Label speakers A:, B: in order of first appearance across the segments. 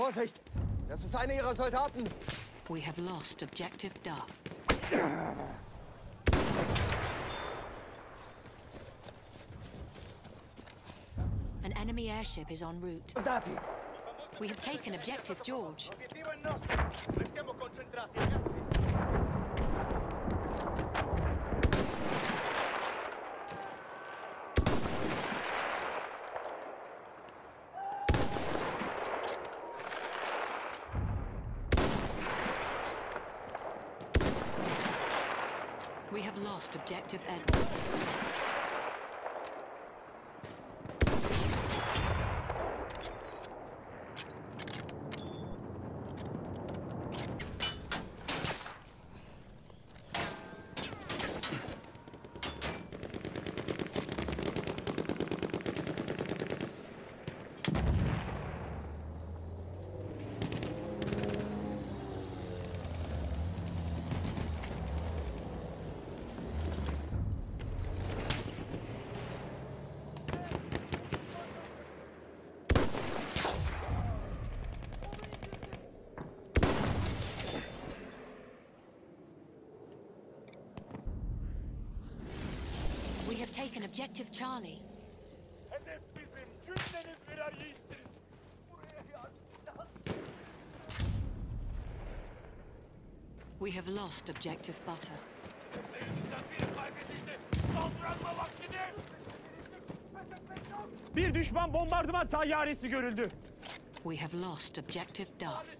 A: Vorsicht! Das ist einer ihrer Soldaten!
B: We have lost objective Duff. An enemy airship is en route.
A: Soldati!
B: We have taken objective George.
C: L'obiettivo è nostro. Restiamo concentrati, ragazzi.
B: We have lost objective Edward. Taken objective Charlie.
C: Hedef bizim. Cümleniz birer yiğitsiniz. Buraya gel.
B: We have lost objective Butter.
C: Elimizden biri kaybedildi. Saldıranma vaktidir.
D: Bir düşman bombardıman tayyaresi görüldü.
B: We have lost objective Duff.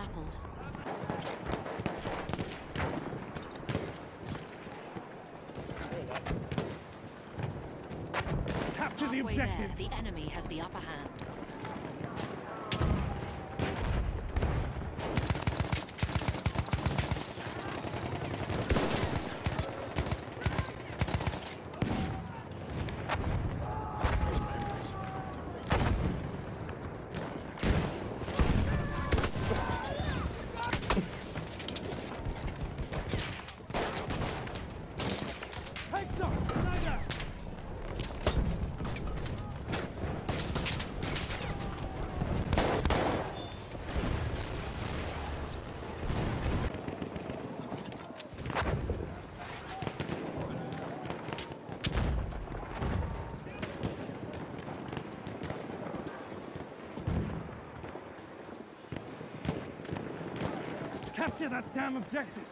B: apples.
D: Capture the
B: Halfway there,
D: objective.
B: the enemy has the upper hand.
D: Capture that damn objective!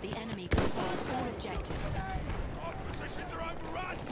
B: The enemy controls all objectives.
C: Our positions are overrun.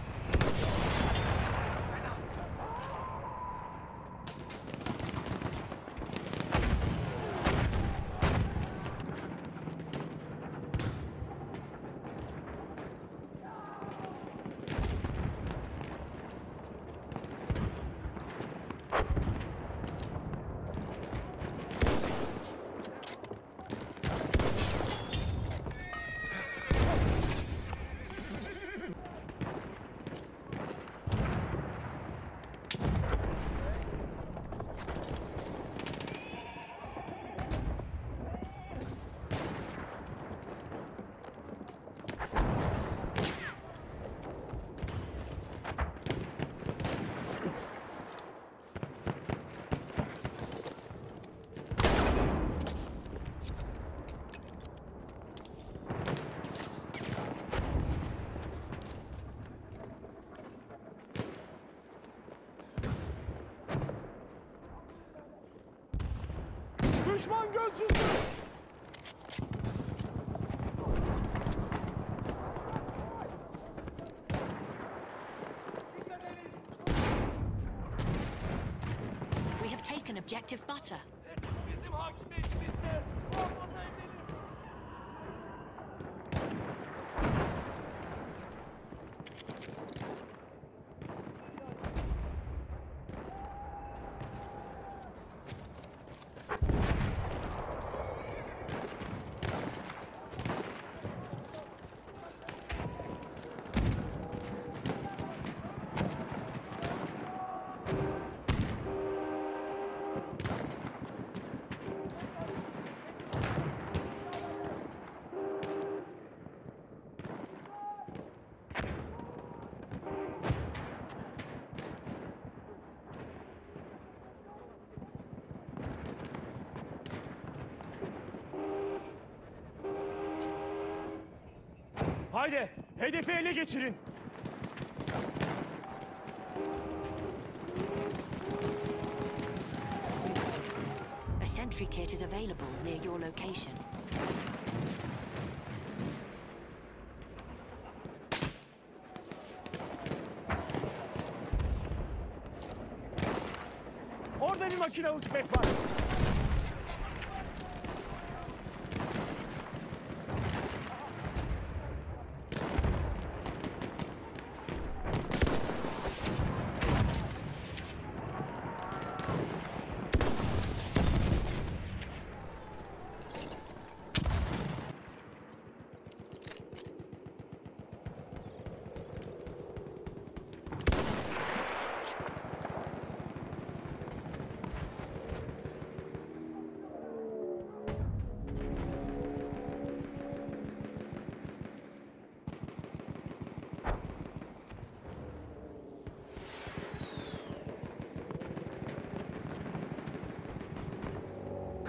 D: Düşman gözcüsü!
B: We have taken objective butter.
D: Haydi hedefi ele geçirin.
B: A sentry kit is available near your location.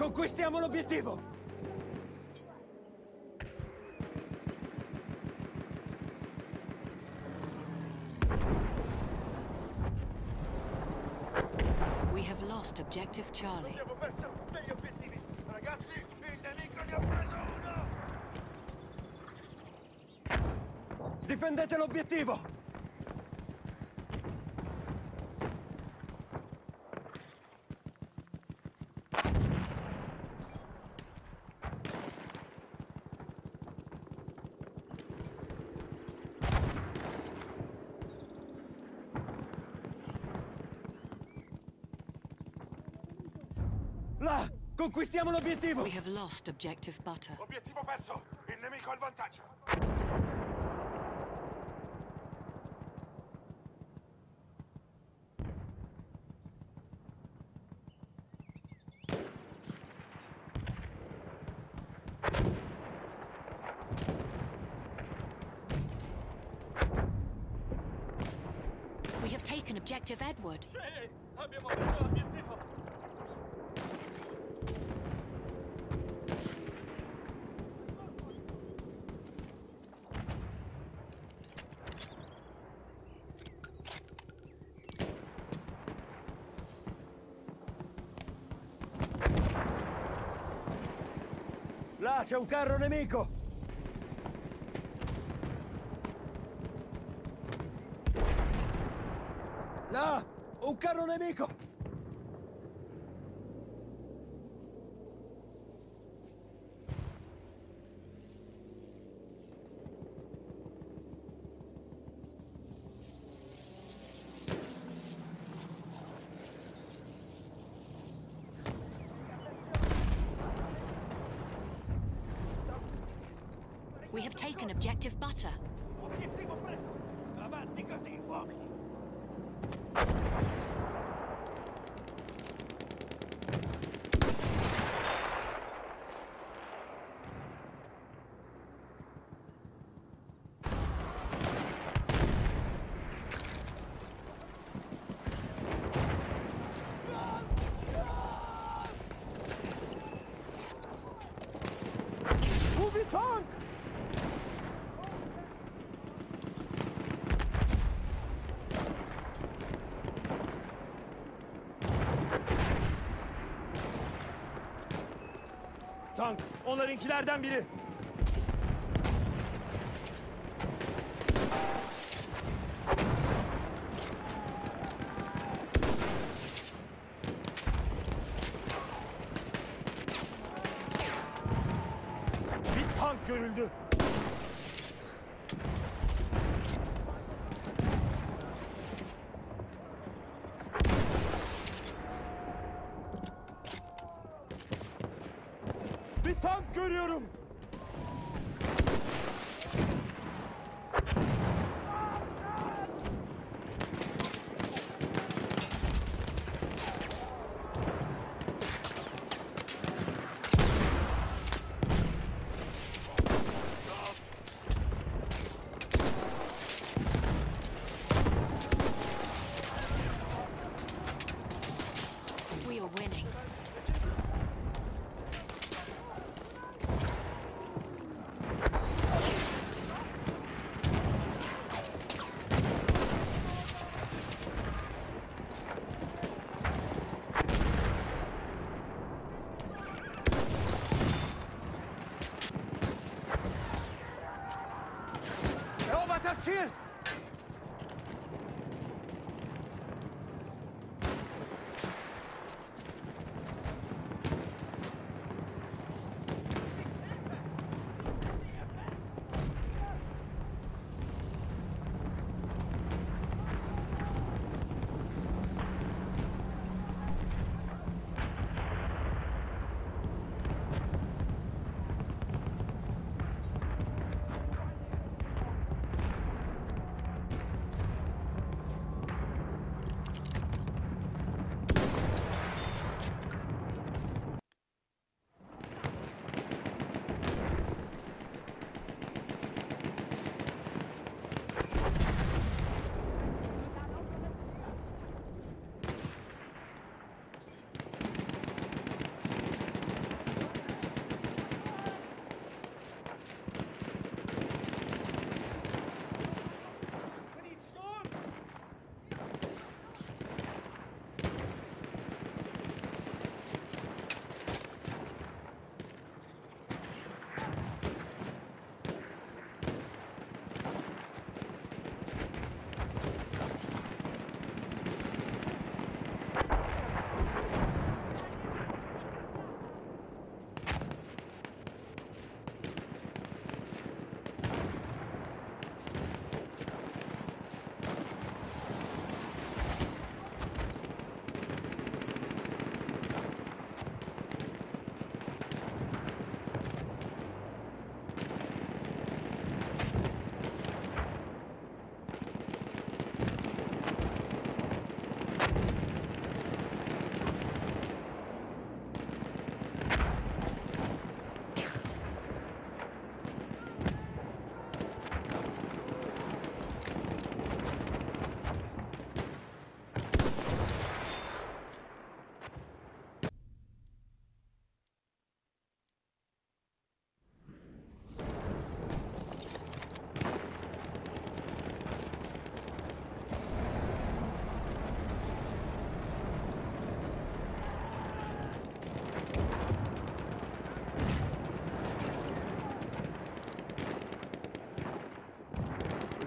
A: Conquistiamo l'obiettivo!
B: We have lost objective Charlie.
C: Abbiamo perso degli obiettivi. Ragazzi, il nemico ne ha preso uno!
A: Difendete l'obiettivo! Là! Conquistiamo l'obiettivo!
B: We have lost objective butter.
C: Obiettivo perso! Il nemico ha il vantaggio!
B: We have taken objective Edward.
E: Sì, abbiamo preso l'obiettivo.
A: c'è un carro nemico! Là! Un
B: carro nemico! Taken objective butter.
C: Preso! Avanti così, uomini!
D: Onlarınkilerden biri.
A: Asil!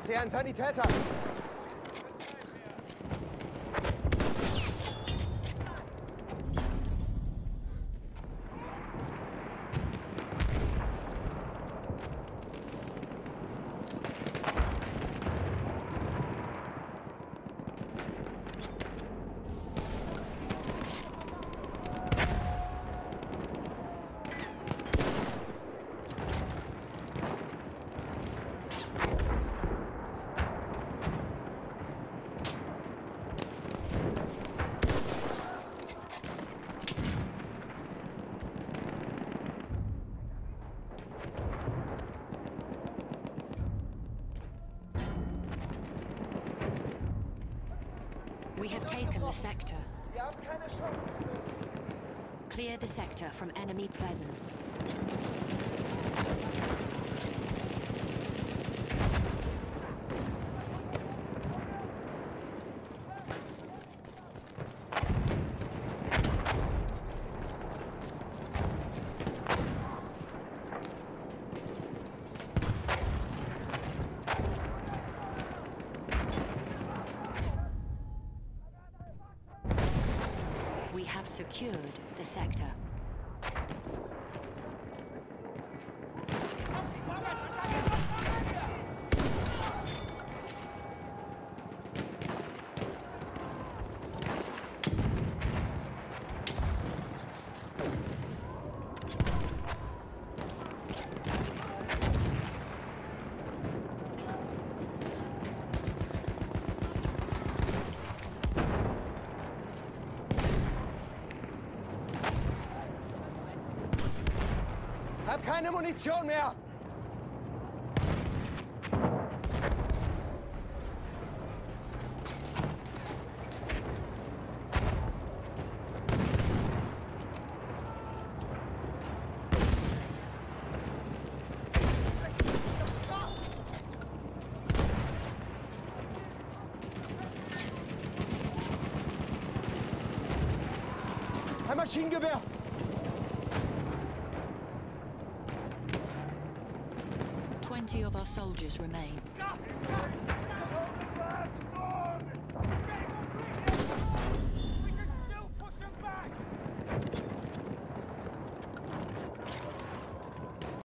A: Sehe einen Sanitäter.
B: Clear the sector from enemy presence. We have secured sector.
A: Keine Munition mehr! Maschinengewehr!
B: Soldiers remain.